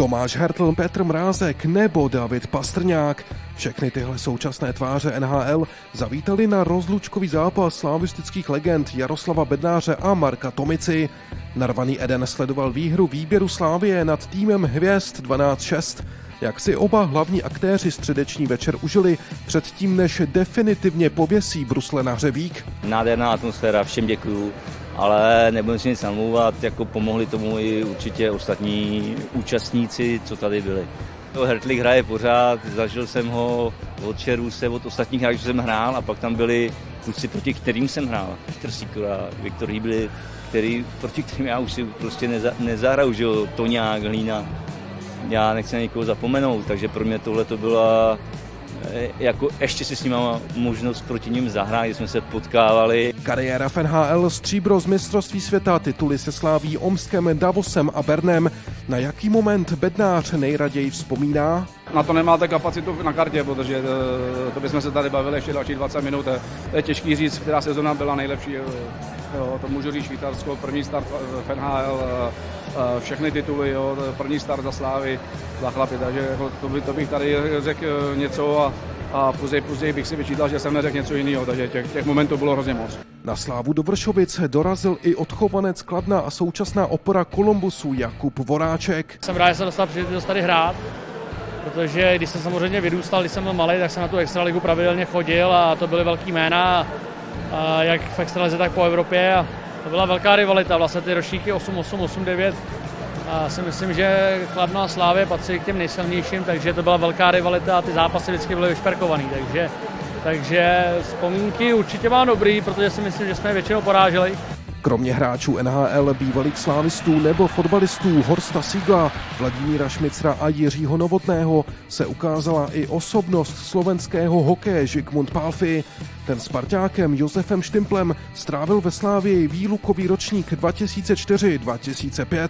Tomáš Hertl, Petr Mrázek nebo David Pastrňák. Všechny tyhle současné tváře NHL zavítali na rozlučkový zápas slavistických legend Jaroslava Bednáře a Marka Tomici. Narvaný Eden sledoval výhru výběru Slávie nad týmem Hvězd 12-6 jak si oba hlavní aktéři středeční večer užili předtím, než definitivně pověsí brusle na hřebík. Nádherná atmosféra, všem děkuju, ale nebudu si nic namlouvat, jako pomohli tomu i určitě ostatní účastníci, co tady byli. To Hertlik hraje pořád, zažil jsem ho od Čeruse, od ostatních hráčů jsem hrál a pak tam byli kluci, proti kterým jsem hrál. Petr Sikora, Viktor Hýbli, který, proti kterým já už si prostě neza, nezahraju, že jo, Toňák, Hlína, já nechci na někoho zapomenout, takže pro mě tohle to byla jako ještě si s ním mám možnost proti ním zahrát, jsme se potkávali. Kariéra v NHL, stříbro z mistrovství světa, tituly se sláví Omskem, Davosem a Bernem. Na jaký moment Bednář nejraději vzpomíná? Na to nemáte kapacitu na kartě, protože eh, to bychom se tady bavili ještě další 20 minut. To je těžký říct, která sezona byla nejlepší. Jo, to můžu říct Švýcarsko, první start v NHL, eh, všechny tituly, jo, první start za Slávy, za chlapy, takže jako to, by, to bych tady řekl eh, něco a, a později, později bych si vyčítal, že jsem neřekl něco jiného, takže těch, těch momentů bylo hrozně moc. Na slávu do Vršovic dorazil i odchovanec Kladna a současná opora Kolumbusu Jakub Voráček. Jsem rád, že se dostal příležitost tady hrát, protože když jsem samozřejmě vyrůstal, když jsem byl malý, tak jsem na tu extraligu pravidelně chodil a to byly velký jména jak v extralize, tak po Evropě. A to byla velká rivalita, vlastně ty ročníky 8-8, 8-9. A si myslím, že Kladno a Slávě patří k těm nejsilnějším, takže to byla velká rivalita a ty zápasy vždycky byly vyšperkovaný. Takže, takže vzpomínky určitě mám dobrý, protože si myslím, že jsme je většinou poráželi. Kromě hráčů NHL, bývalých slávistů nebo fotbalistů Horsta Sigla, Vladimíra Šmicra a Jiřího Novotného se ukázala i osobnost slovenského hokeje Žigmund Palfi. Ten s parťákem Josefem Štimplem strávil ve Slávii výlukový ročník 2004-2005.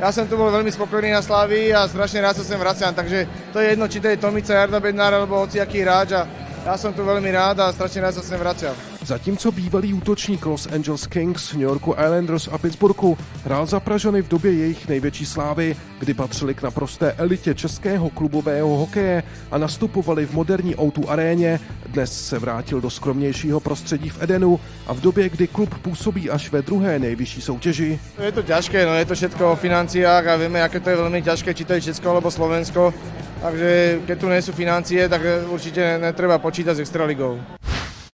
Já jsem tu byl velmi spokojený na Slávii a strašně rád se sem vraciam, takže to je jedno, či to je Tomica, Jarda Bednár alebo hociaký hráč a já jsem tu velmi rád a strašně rád se sem vraciam. Zatímco bývalý útočník Los Angeles Kings, New Yorku Islanders a Pittsburghu hrál za Pražany v době jejich největší slávy, kdy patřili k naprosté elitě českého klubového hokeje a nastupovali v moderní O2 aréně, dnes se vrátil do skromnějšího prostředí v Edenu a v době, kdy klub působí až ve druhé nejvyšší soutěži. Je to těžké, no je to všechno o financiách a víme, jaké to je velmi těžké, či to je Česko alebo Slovensko. Takže keď tu nejsou financie, tak určitě netreba počítat s Extraligou.